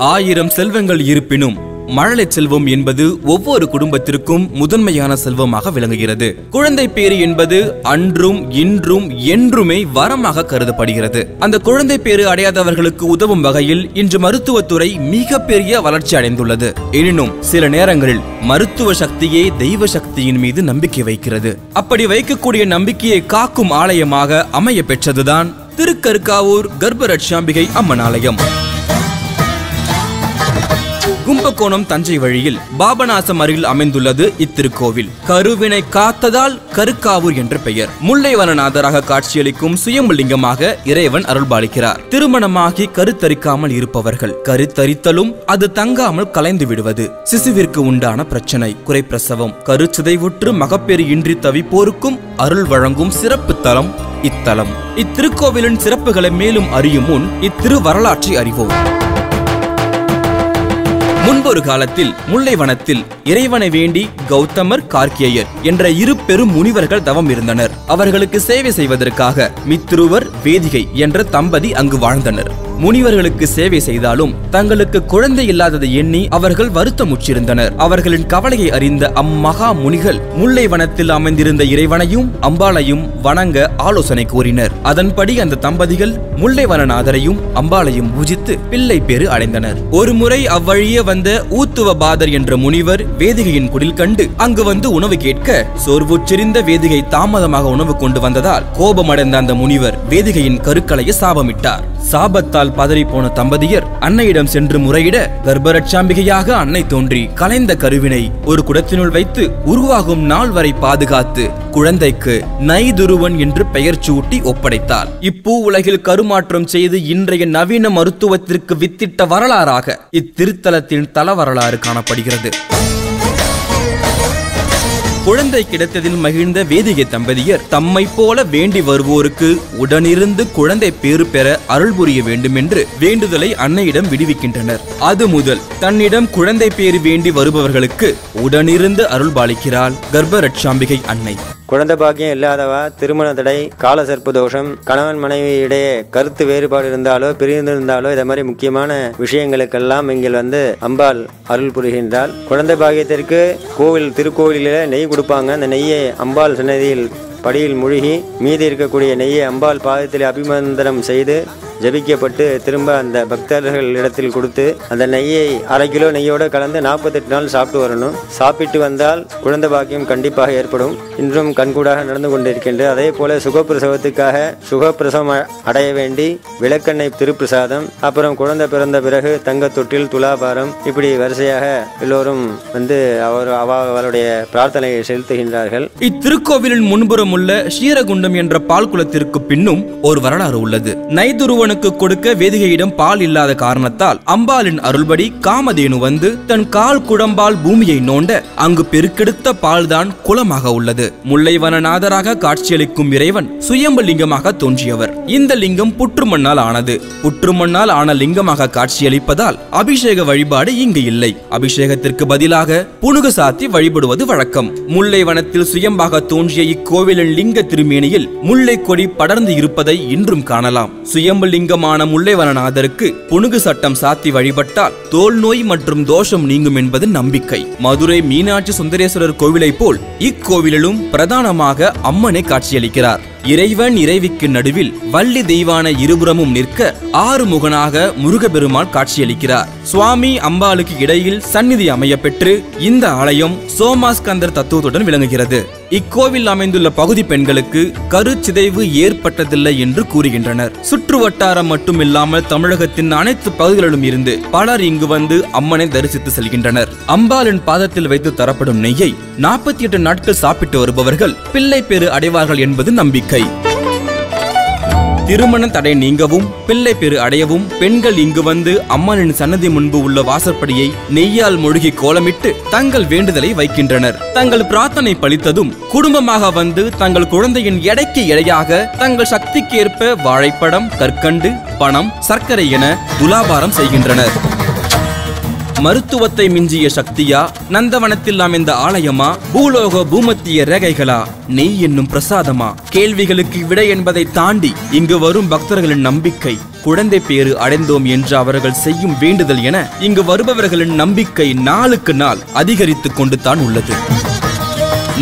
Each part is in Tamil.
ஆயிரம் செல்வங்கள் இருப்பினும் மழலை செல்வம் என்பது ஒவ்வொரு குடும்பத்திற்கும் முதன்மையான செல்வமாக விளங்குகிறது. குழந்தை பேறு என்பது அன்றும் இன்றும் என்றுமே வரமாக கருதப்படுகிறது. அந்த குழந்தை பேறு அடையாதவர்களுக்கு உதவும் வகையில் இன்று மருத்துவத்துறை மிகப்பெரிய வளர்ச்சி அடைந்துள்ளது. எனினும் சில நேரங்களில் மருத்துவ சக்தியே தெய்வ சக்தியின் மீது நம்பிக்கை வைக்கிறது. அப்படி வைக்கக்கூடிய நம்பிக்கையை காக்கும் ஆலயமாக அமைய பெற்றதுதான் திருக்கருக்காவூர் கர்ப்பரட்சாம்பிகை அம்மன் ஆலயம். கும்பகோணம் தஞ்சை வழியில் பாபநாசம் அருகில் அமைந்துள்ளது இத்திருக்கோவில். கருவினை காத்ததால் கருக்காவூர் என்ற பெயர். முல்லைவனநாதராக காட்சியளிக்கும் சுயம்புலிங்கமாக இறைவன் அருள்பாலிக்கிறார். திருமணமாகி கருத்தரிக்காமல் இருப்பவர்கள். கருத்தரித்தலும் அது தங்காமல் கலைந்து விடுவது சிசுவிற்கு உண்டான பிரச்சனை. குறைப்பிரசவம். கருச்சிதைவுற்று மகப்பேறு இன்றி தவிப்போருக்கும் அருள் வழங்கும் சிறப்பு தலம் இத்தலம். இத்திருக்கோவிலின் சிறப்புகளை மேலும் அறியும் முன் இத்திரு வரலாற்றை அறிவோம். முன்பொரு காலத்தில் முல்லைவனத்தில் இறைவனை வேண்டி கௌதமர் கார்கேயர் என்ற இரு பெரும் முனிவர்கள் தவம் இருந்தனர். அவர்களுக்கு சேவை செய்வதற்காக மித்ருவர் வேதிகை என்ற தம்பதி அங்கு வாழ்ந்தனர். முனிவர்களுக்கு சேவை செய்தாலும் தங்களுக்கு குழந்தை இல்லாததை எண்ணி அவர்கள் வருத்தமுற்றிருந்தனர். அவர்களின் கவலையை அறிந்த அம்மகா முனிகள் முல்லை வனத்தில் அமைந்திருந்த இறைவனையும் அம்பாளையும் வணங்க ஆலோசனை கூறினர். அதன்படி அந்த தம்பதிகள் முல்லை வனநாதரையும் அம்பாளையும் பூஜித்து பிள்ளை பேறு அடைந்தனர். ஒருமுறை அவ்வழியே வந்த ஊத்துவ பாதர் என்ற முனிவர் வேதிகையின் குடில் கண்டு அங்கு வந்து உணவு கேட்க சோர்வுற்றிருந்த வேதிகை தாமதமாக உணவு கொண்டு வந்ததால் கோபமடைந்த அந்த முனிவர் வேதிகையின் கருக்களையை சாபமிட்டார். சாபத்தால் பதறி போன தம்பதியர் அன்னையிடம் சென்று முறையிட கர்ப்பரட்சாம்பிகையாக அன்னை தோன்றி கலைந்த கருவினை ஒரு குடத்தினுள் வைத்து உருவாகும் நாள் வரை பாதுகாத்து குழந்தைக்கு நைதுருவன் என்று பெயர் சூட்டி ஒப்படைத்தார். இப்பூ உலகில் கருமாற்றம் செய்து இன்றைய நவீன மருத்துவத்திற்கு வித்திட்ட வரலாறாக இத்திருத்தலத்தின் தல வரலாறு காணப்படுகிறது. குழந்தை கிடைத்ததில் மகிழ்ந்த வேதிகை தம்பதியர் தம்மை போல வேண்டி வருவோருக்கு உடனிருந்து குழந்தை பேறு பெற அருள் புரிய வேண்டும் என்று வேண்டுதலை அன்னையிடம் விடுவிக்கின்றனர். அது முதல் தன்னிடம் குழந்தை பேறு வேண்டி வருபவர்களுக்கு உடனிருந்து அருள் பாலிக்கிறாள் கர்ப்பரட்சாம்பிகை அன்னை. குழந்தை பாக்கியம் இல்லாதவா? திருமண தடை கால சர்ப்ப தோஷம் கணவன் மனைவி இடையே கருத்து வேறுபாடு இருந்தாலோ பிரிந்திருந்தாலோ இதை மாதிரி முக்கியமான விஷயங்களுக்கெல்லாம் இங்கே வந்து அம்பாள் அருள் புரிகின்றாள். குழந்தை பாக்கியத்திற்கு கோவில் திருக்கோவிலில் நெய் கொடுப்பாங்க. அந்த நெய்யை அம்பாள் சன்னதியில் படியில் முழுகி மீதி இருக்கக்கூடிய நெய்யை அம்பாள் பாதத்தில் அபிமந்திரம் செய்து ஜபிக்கப்பட்டு திரும்ப அந்த பக்தர்கள் இடத்தில் கொடுத்து அந்த நெய்யை அரை கிலோ நெய்யோடு கலந்து நாற்பத்தெட்டு நாள் சாப்பிட்டு வரணும். சாப்பிட்டு வந்தால் குழந்தை பாக்கியம் கண்டிப்பாக ஏற்படும். இன்றும் கண்கூடாக நடந்து கொண்டிருக்கின்றது அதே போல சுகப்பிரசவத்துக்காக சுகப்பிரசவம் அடைய வேண்டி விளக்கெண்ணெய் திருப்பிரசாதம் அப்புறம் குழந்தை பிறந்த பிறகு தங்க தொட்டில் துலாபாரம் இப்படி வரிசையாக எல்லோரும் வந்து அவர் அவ- அவருடைய பிரார்த்தனையை செலுத்துகின்றார்கள். இத்திருக்கோவிலின் முன்புறம் உள்ள ஸ்ரீரகுண்டம் என்ற பால் குளத்திற்கு பின்னும் ஒரு வரலாறு உள்ளது. தேவனுக்கு கொடுக்க வேதிகையிடம் பால் இல்லாத காரணத்தால் அம்பாளின் அருள்படி காமதேனு வந்து தன் கால் குடம்பால் பூமியை நோண்ட அங்கு பெருக்கெடுத்த பால்தான் குளமாக உள்ளது. முல்லைவனநாதராக காட்சியளிக்கும் இறைவன் சுயம்பு லிங்கமாக தோன்றியவர். இந்த லிங்கம் புற்றுமண்ணால் ஆனது. புற்றுமண்ணால் ஆன லிங்கமாக காட்சியளிப்பதால் அபிஷேக வழிபாடு இங்கு இல்லை. அபிஷேகத்திற்கு பதிலாக புனுகு சாத்தி வழிபடுவது வழக்கம். முல்லை வனத்தில் சுயம்பாக தோன்றிய இக்கோவிலின் லிங்க திருமேனியில் முல்லை கொடி படர்ந்து இருப்பதை இன்றும் காணலாம். சுயம்பு லிங்கமான முல்லைவனநாதருக்கு புனுகு சட்டம் சாத்தி வழிபட்டால் தோல் நோய் மற்றும் தோஷம் நீங்கும் என்பது நம்பிக்கை. மதுரை மீனாட்சி சுந்தரேஸ்வரர் கோவிலைப் போல் இக்கோவிலிலும் பிரதானமாக அம்மனை காட்சியளிக்கிறார். இறைவன் இறைவிக்கு நடுவில் வள்ளி தெய்வான இருபுறமும் நிற்க ஆறு முகனாக முருகபெருமாள் காட்சியளிக்கிறார். சுவாமி அம்பாளுக்கு இடையில் சந்நிதி அமைய பெற்று இந்த ஆலயம் சோமாஸ்கந்தர் தத்துவத்துடன் விளங்குகிறது. இக்கோவில் அமைந்துள்ள பகுதி பெண்களுக்கு கருச்சிதைவு ஏற்பட்டதில்லை என்று கூறுகின்றனர். சுற்று வட்டாரம் மட்டுமில்லாமல் தமிழகத்தின் அனைத்து பகுதிகளிலும் இருந்து பலர் இங்கு வந்து அம்மனை தரிசித்து செல்கின்றனர். அம்பாளின் பாதத்தில் வைத்து தரப்படும் நெய்யை நாற்பத்தி எட்டு நாட்கள் சாப்பிட்டு வருபவர்கள் பிள்ளை பேறு அடைவார்கள் என்பது நம்பிக்கை. திருமண தடை நீங்கவும் பிள்ளை பெரு அடையவும் பெண்கள் இங்கு வந்து அம்மனின் சன்னதி முன்பு உள்ள வாசற்படியை நெய்யால் மொழுகி கோலமிட்டு தங்கள் வேண்டுதலை வைக்கின்றனர். தங்கள் பிரார்த்தனை பழித்ததும் குடும்பமாக வந்து தங்கள் குழந்தையின் எடைக்கு எடையாக தங்கள் சக்திக்கேற்ப வாழைப்படம் கற்கண்டு பணம் சர்க்கரை என துலாபாரம் செய்கின்றனர். மருத்துவத்தை மிஞ்சிய சக்தியா நந்தவனத்தில் அமைந்த ஆலயமா பூலோக பூமத்திய ரேகைகளா? நெய் என்னும் பிரசாதமா? கேள்விகளுக்கு விடை என்பதை தாண்டி இங்கு வரும் பக்தர்களின் நம்பிக்கை குழந்தை பேறு அடைந்தோம் என்று அவர்கள் செய்யும் வேண்டுதல் என இங்கு வருபவர்களின் நம்பிக்கை நாளுக்கு நாள் அதிகரித்துக் கொண்டு தான் உள்ளது.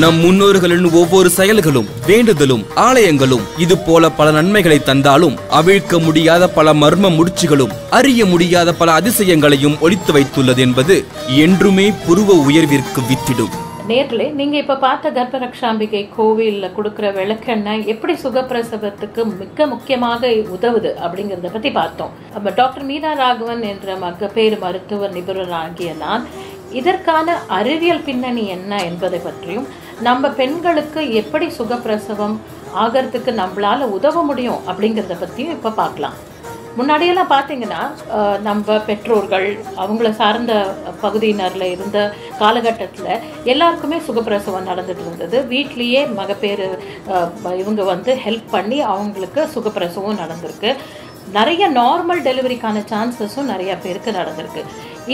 நம் முன்னோர்களின் ஒவ்வொரு செயல்களும் வேண்டுதலும் ஆலயங்களும் இது போல பல நன்மைகளை தந்தாலும் அவிழ்க்க முடியாத பல மர்ம முடிச்சுகளும் அறிய முடியாத பல அதிசயங்களையும் ஒழித்து வைத்துள்ளது என்பது என்றுமே புருவ உயர்விற்கு வித்திடும். நேர்களே நீங்க இப்ப பார்த்த கர்ப்பரக்ஷாம்பிகை கோவில்ல கொடுக்கிற விளக்கெண்ணெய் எப்படி சுகப்பிரசவத்துக்கு மிக முக்கியமாக உதவுது அப்படிங்கறத பத்தி பார்த்தோம். நம்ம டாக்டர் மீனா ராகவன் என்ற மகப்பேறு மருத்துவ நிபுணர் ஆகிய நான் இதற்கான அறிவியல் பின்னணி என்ன என்பதை பற்றியும் நம்ம பெண்களுக்கு எப்படி சுகப்பிரசவம் ஆகிறதுக்கு நம்மளால் உதவ முடியும் அப்படிங்கிறத பற்றியும் இப்போ பார்க்கலாம் முன்னாடியெல்லாம் பார்த்தீங்கன்னா நம்ம பெற்றோர்கள் அவங்கள சார்ந்த பகுதியினரில் இருந்த காலகட்டத்தில் எல்லாருக்குமே சுகப்பிரசவம் நடந்துட்டு இருந்தது. வீட்லேயே மகப்பேறு இவங்க வந்து ஹெல்ப் பண்ணி அவங்களுக்கு சுகப்பிரசவம் நடந்திருக்கு. நிறைய நார்மல் டெலிவரிக்கான சான்சஸும் நிறைய பேருக்கு நடந்திருக்கு.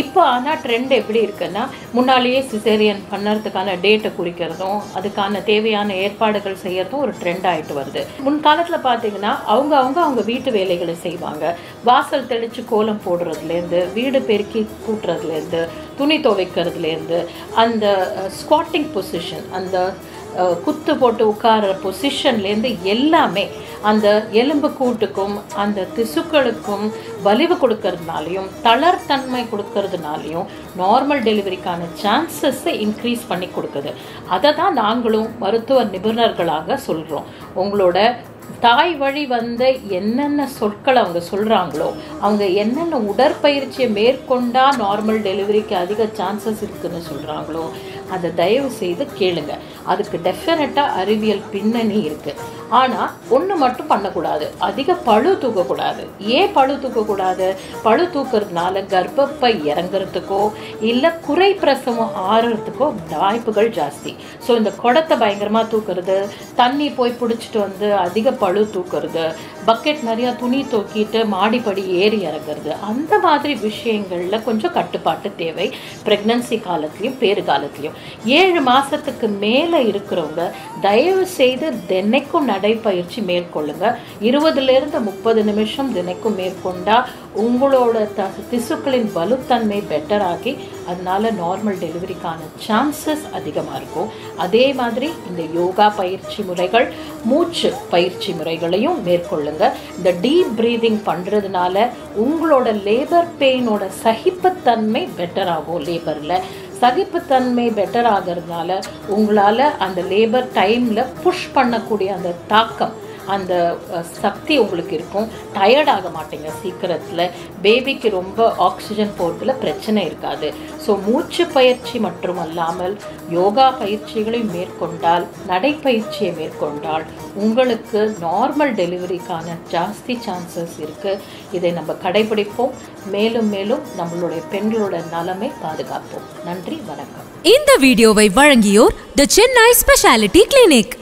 இப்போ ஆனால் ட்ரெண்ட் எப்படி இருக்குன்னா முன்னாலேயே சிசேரியன் பண்ணுறதுக்கான டேட்டை குறிக்கிறதும் அதுக்கான தேவையான ஏற்பாடுகள் செய்கிறதும் ஒரு ட்ரெண்ட் ஆகிட்டு வருது. முன்காலத்தில் பார்த்தீங்கன்னா அவங்க அவங்க அவங்க வீட்டு வேலைகளை செய்வாங்க. வாசல் தெளித்து கோலம் போடுறதுலேருந்து வீடு பெருக்கி கூட்டுறதுலேருந்து துணி துவைக்கிறதுலேருந்து அந்த ஸ்குவாட்டிங் பொசிஷன் அந்த குத்து போட்டு உட்கார பொசிஷன்லேருந்து எல்லாமே அந்த எலும்பு கூட்டுக்கும் அந்த திசுக்களுக்கும் வலிவு கொடுக்கறதுனாலையும் தளர்த்தன்மை கொடுக்கறதுனாலையும் நார்மல் டெலிவரிக்கான சான்சஸை இன்க்ரீஸ் பண்ணி கொடுக்குது. அதை தான் நாங்களும் மருத்துவ நிபுணர்களாக சொல்கிறோம் உங்களோட தாய் வழி வந்த என்னென்ன சொற்கள் அவங்க சொல்கிறாங்களோ அவங்க என்னென்ன உடற்பயிற்சியை மேற்கொண்டால் நார்மல் டெலிவரிக்கு அதிக சான்சஸ் இருக்குதுன்னு சொல்கிறாங்களோ அதை தயவு செய்து கேளுங்க. அதுக்கு டெஃபினட்டாக அறிவியல் பின்னணி இருக்குது ஆனால் ஒன்று மட்டும் பண்ணக்கூடாது. அதிக பழு தூக்கக்கூடாது. ஏன் பழு தூக்கக்கூடாது? பழு தூக்குறதுனால கர்ப்பப்பை இறங்குறதுக்கோ இல்லை குறை பிரசவம் ஆறுறதுக்கோ வாய்ப்புகள் ஜாஸ்தி. ஸோ இந்த குடத்தை பயங்கரமாக தூக்குறது தண்ணி போய் பிடிச்சிட்டு வந்து அதிக பழு தூக்குறது பக்கெட் நிறையா துணி தூக்கிட்டு மாடிப்படி ஏறி இறங்குறது அந்த மாதிரி விஷயங்களில் கொஞ்சம் கட்டுப்பாட்டு தேவை. ப்ரெக்னன்சி காலத்துலேயும் பேறு காலத்துலேயும். ஏழு மாதத்துக்கு மேலே இருக்கிறவங்க தயவு செய்து தினைக்கும் நடைப்பயிற்சி மேற்கொள்ளுங்க. இருபதுலேருந்து முப்பது நிமிஷம் தினைக்கும் மேற்கொண்டால் உங்களோட த திசுக்களின் வலுத்தன்மை பெட்டர் ஆகி அதனால நார்மல் டெலிவரிக்கான சான்சஸ் அதிகமாக இருக்கும். அதே மாதிரி இந்த யோகா பயிற்சி முறைகள் மூச்சு பயிற்சி முறைகளையும் மேற்கொள்ளுங்க. இந்த டீப் ப்ரீதிங் பண்ணுறதுனால உங்களோட லேபர் பெயினோட சகிப்புத்தன்மை பெட்டர் ஆகும் லேபரில் சகிப்புத்தன்மை பெட்டர் ஆகிறதுனால உங்களால் அந்த லேபர் டைமில் புஷ் பண்ணக்கூடிய அந்த தாக்கம் அந்த சக்தி உங்களுக்கு இருக்கும். டயர்ட் ஆக மாட்டீங்க சீக்கிரத்தில். பேபிக்கு ரொம்ப ஆக்சிஜன் போகிறதுல பிரச்சனை இருக்காது. ஸோ மூச்சு பயிற்சி மட்டும் அல்லாமல் யோகா பயிற்சிகளை மேற்கொண்டால் நடைப்பயிற்சியை மேற்கொண்டால் உங்களுக்கு நார்மல் டெலிவரிக்கான ஜாஸ்தி சான்சஸ் இருக்குது இதை நம்ம கடைபிடிப்போம். மேலும் மேலும் நம்மளுடைய பெண்களோட நலமை பாதுகாப்போம். நன்றி வணக்கம். இந்த வீடியோவை வழங்கியோர் தி சென்னை ஸ்பெஷாலிட்டி கிளினிக்